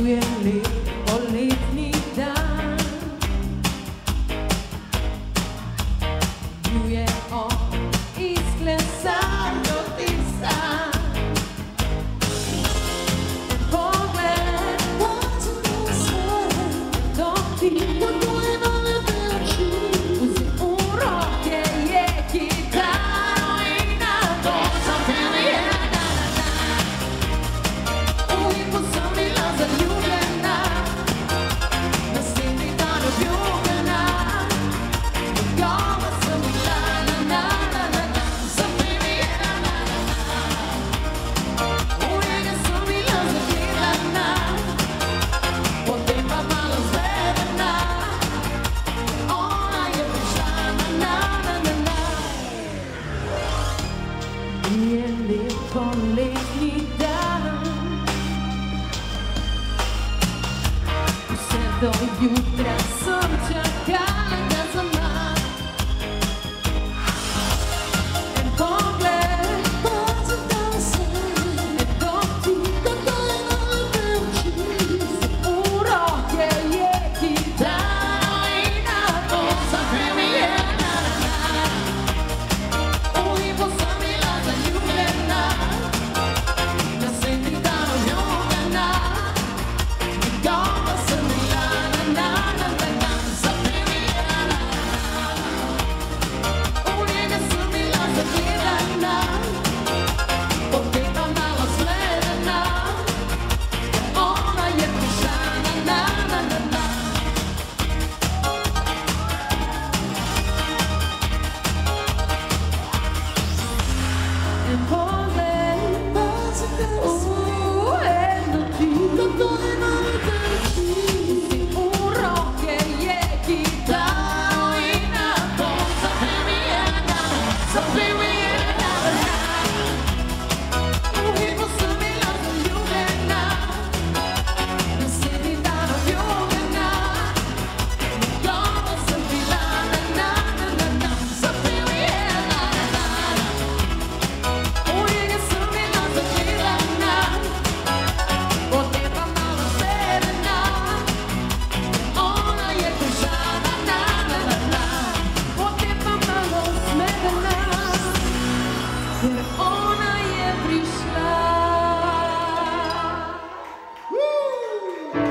Lên nearly falling me down. to y ultrasonido. you